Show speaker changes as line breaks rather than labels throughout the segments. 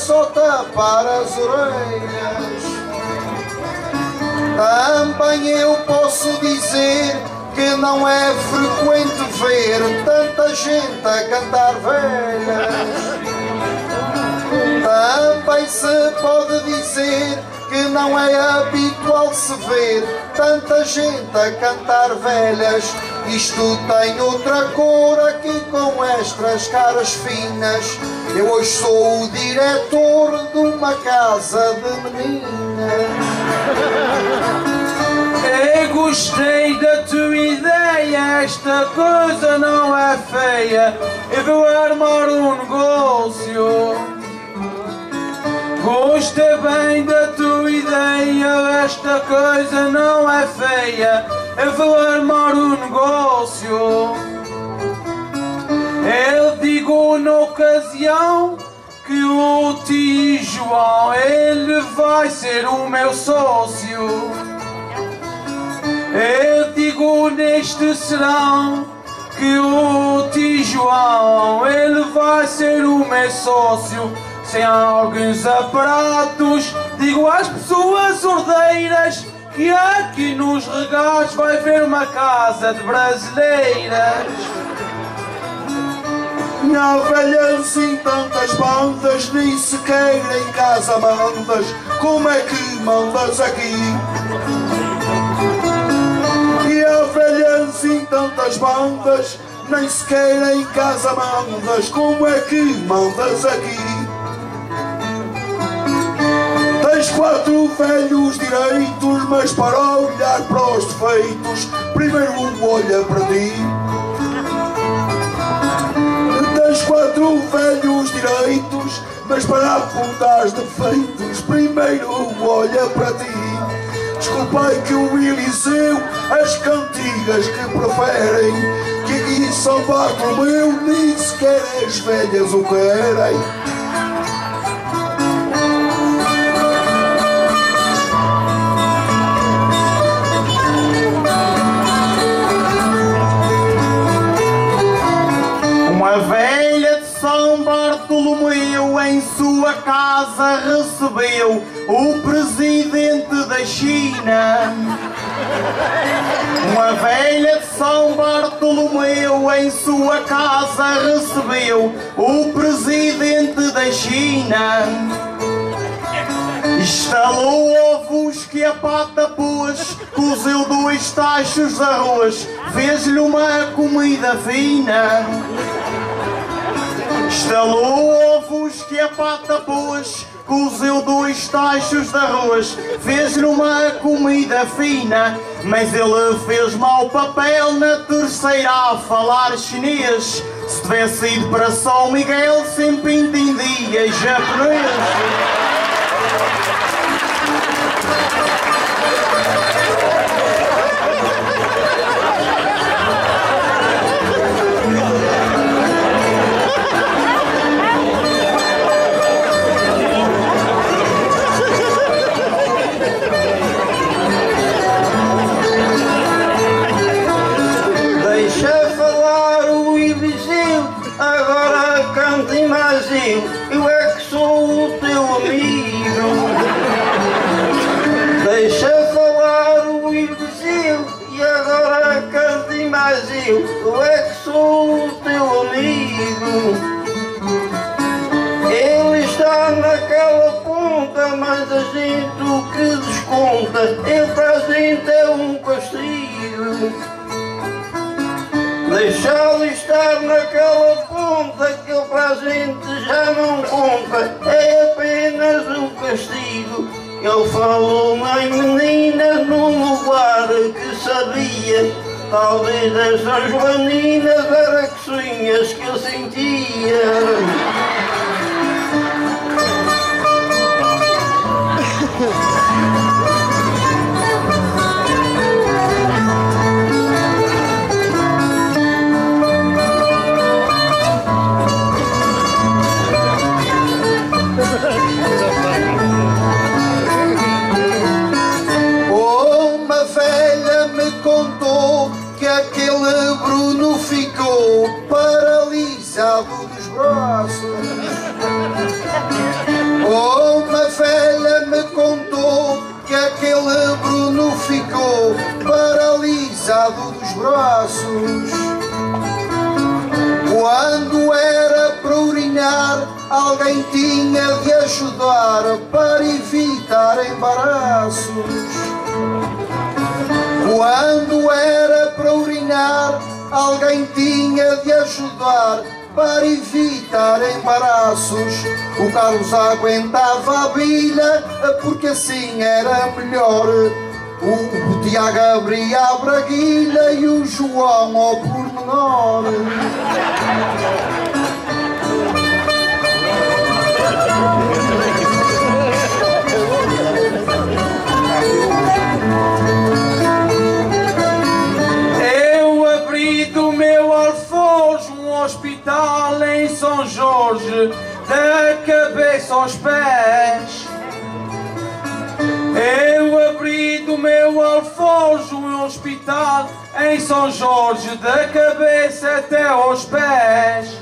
só tapar as orelhas. Também eu posso dizer que não é frequente ver tanta gente a cantar velhas. Também se pode dizer que não é habitual se ver tanta gente a cantar velhas. Isto tem outra cor aqui com estas caras finas. Eu hoje sou o diretor de uma casa de meninas.
Eu gostei da tua ideia, esta coisa não é feia. Eu vou armar um negócio. Gostei bem da tua ideia, esta coisa não é feia. Eu vou armar um negócio. Ele digo na ocasião que o tio João, ele vai ser o meu sócio. Eu digo neste serão que o tio João, ele vai ser o meu sócio. Sem alguns aparatos, digo às pessoas ordeiras que aqui nos regados vai ver uma casa de brasileiras.
Não velhas assim tantas bandas, nem sequer em casa mandas. Como é que mandas aqui? E há velhas assim tantas bandas, nem sequer em casa mandas. Como é que mandas aqui? Tens quatro velhos direitos, mas para olhar para os defeitos, primeiro um olha para ti. Quatro velhos direitos, mas para apontar os defeitos, primeiro olha para ti. Desculpai que o Eliseu, as cantigas que preferem, que aqui São Bartolomeu nem sequer as velhas o querem.
Uma velha em sua casa recebeu o presidente da China. Uma velha de São Bartolomeu em sua casa recebeu o presidente da China. Estalou ovos que a pata pôs, cozeu dois tachos de arroz, fez-lhe uma comida fina. Estalou pata pôs, cozeu dois tachos de arroz, fez-lhe uma comida fina, mas ele fez mau papel na terceira a falar chinês. Se tivesse ido para São Miguel, sempre entendia japonês.
Está naquela ponta, mas a gente o que desconta, ele para a gente é um castigo. Deixá-lo estar naquela ponta que ele para a gente já não conta, é apenas um castigo. Ele falou em meninas num lugar que sabia, talvez essas joaninas era que sonhas que eu sentia.
posso. Oh, uma velha me contou que aquele Bruno ficou paralisado dos braços. Quando era para urinar, alguém tinha de ajudar para evitar embaraços. Quando era para urinar, alguém tinha de ajudar para evitar embaraços. O Carlos aguentava a bilha porque assim era melhor. O, Tiago abria a braguilha e o João ao pormenor.
Em São Jorge, da cabeça aos pés. Eu abri do meu alforjo um hospital em São Jorge, da cabeça até aos pés.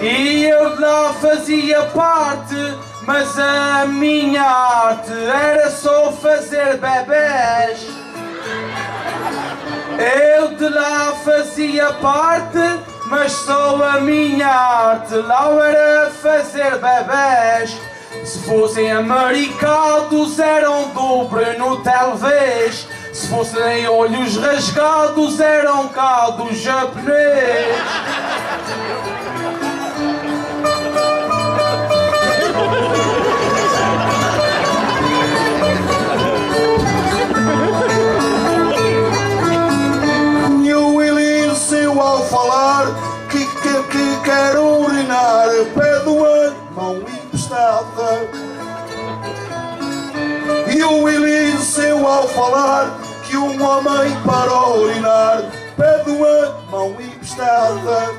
E eu lá fazia parte, mas a minha arte era só fazer bebés. Eu de lá fazia parte, mas só a minha arte lá era fazer bebés. Se fossem americanos eram dobre no talvez. Se fossem olhos rasgados eram cá do japonês.
Falar que, que, que quer urinar uma mão emprestada. E o Eliseu ao falar que um homem para urinar uma mão emprestada.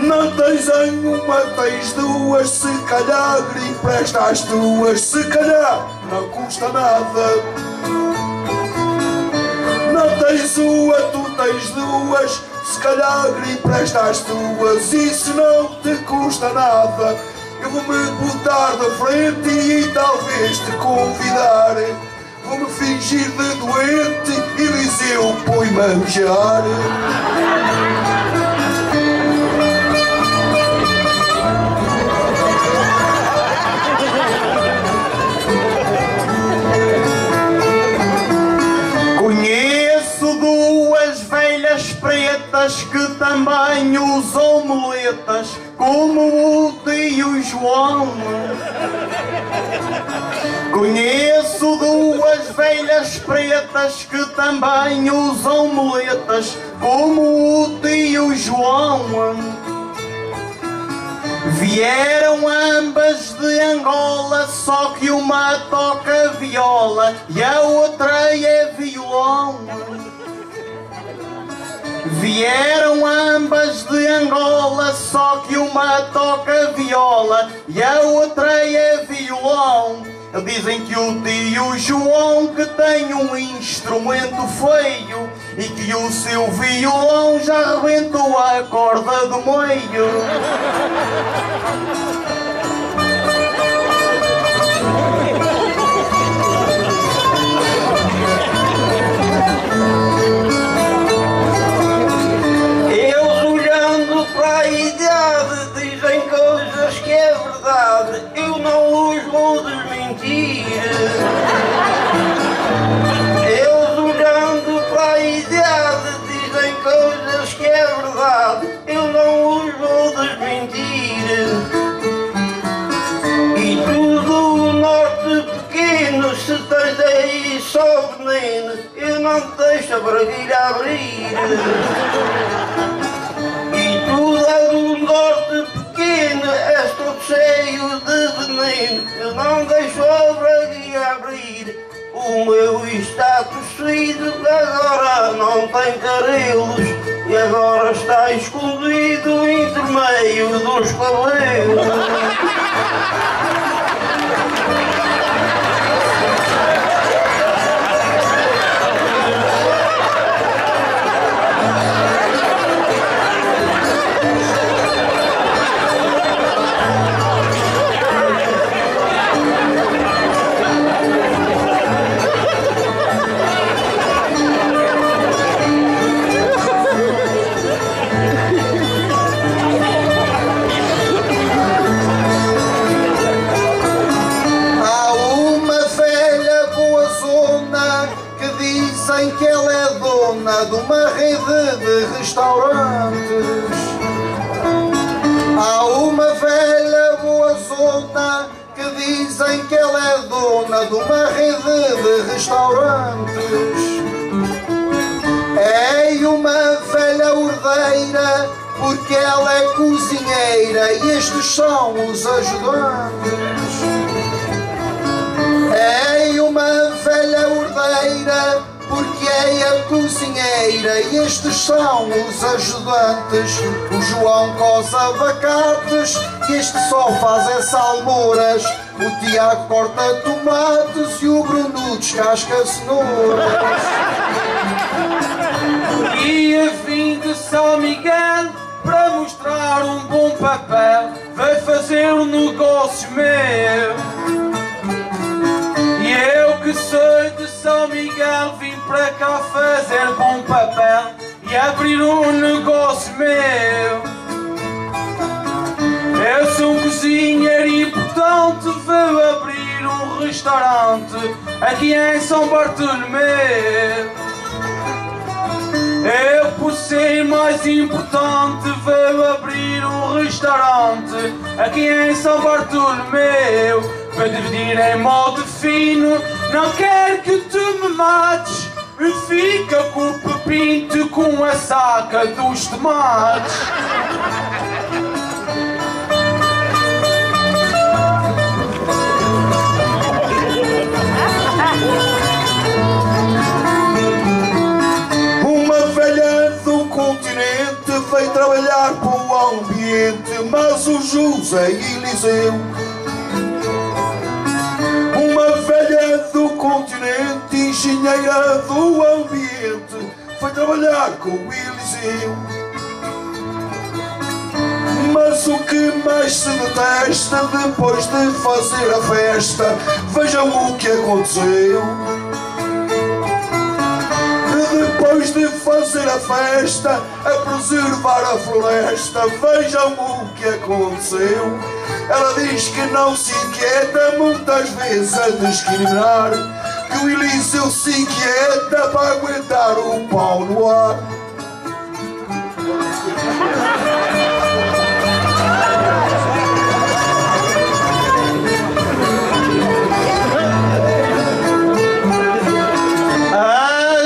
Não tens em uma, tens duas, se calhar empresta as duas, se calhar não custa nada. Não tens uma, tu tens duas. Se calhar empresta as tuas E se não te custa nada Eu vou-me botar da frente E talvez te convidar. Vou-me fingir de doente Eliseu põe-me a beijar
duas velhas pretas que também usam muletas, como o tio João. Conheço duas velhas pretas que também usam muletas, como o tio João. Vieram ambas de Angola, só que uma toca viola e a outra é violão. Vieram ambas de Angola, só que uma toca viola e a outra é violão. Dizem que o tio João que tem um instrumento feio e que o seu violão já arrebentou a corda do meio.
Te deixo a braguilha abrir. E tudo é do norte pequeno, és todo cheio de veneno, eu não deixo a braguilha abrir. O meu está possuído, agora não tem carelos, e agora está escondido entre meio dos cabelos.
que ela é dona de uma rede de restaurantes. Há uma velha boa solta que dizem que ela é dona de uma rede de restaurantes. É uma velha urdeira porque ela é cozinheira e estes são os ajudantes. É uma velha ordeira é a cozinheira e estes são os ajudantes. O João coza abacates e este só faz é salmouras. O Tiago corta tomates e o Bruno descasca cenouras.
E a fim de São Miguel, para mostrar um bom papel, vai fazer um negócio meu. E eu que sou de São Miguel, vim para cá fazer bom papel e abrir um negócio meu. Eu sou um cozinheiro importante, vou abrir um restaurante aqui em São Bartolomeu. Eu, por ser mais importante, vou abrir um restaurante aqui em São Bartolomeu para dividir em modo fino. Não quero que tu me mates. Fica com o pepinto com a saca dos tomates.
Uma velha do continente veio trabalhar para o ambiente, mas o José Eliseu. Continente, engenheira do ambiente, foi trabalhar com o Eliseu. Mas o que mais se detesta depois de fazer a festa, vejam o que aconteceu. Depois de fazer a festa, a preservar a floresta, vejam o que aconteceu. Ela diz que não se inquieta muitas vezes a discriminar, que o Eliseu se inquieta para aguentar o pau no ar.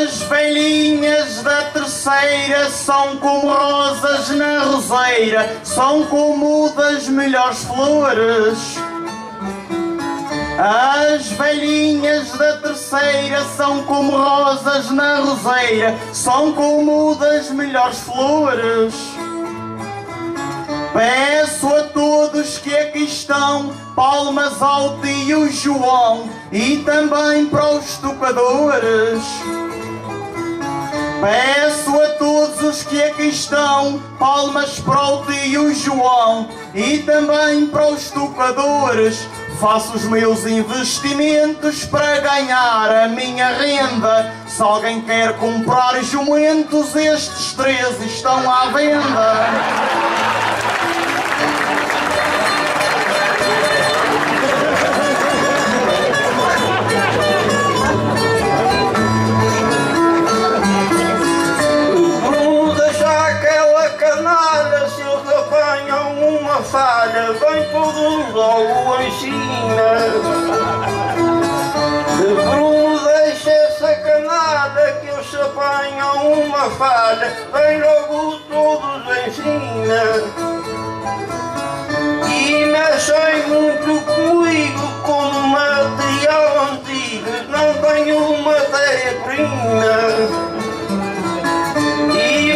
As velhinhas da terceira são como rosas na roseira, são como das melhores flores. As velhinhas da terceira são como rosas na roseira, são como das melhores flores. Peço a todos que aqui estão palmas ao tio João e também para os tocadores. Peço a todos os que aqui estão palmas para o tio João e também para os tocadores. Faço os meus investimentos para ganhar a minha renda. Se alguém quer comprar jumentos, estes três estão à venda.
Uma vem todos logo em cima. Bruno deixa essa canalha que eles se apanham uma falha, vem logo todos em cima. E mexem muito comigo como material antigo, não tenho matéria-prima.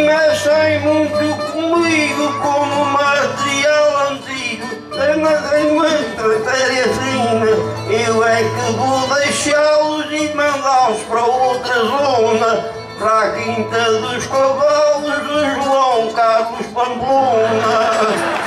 Mexem muito comigo como antigo Eu não tenho muita matéria fina Eu é que vou deixá-los e mandá-los para outra zona Para a Quinta dos Cavalos do João Carlos Pamplona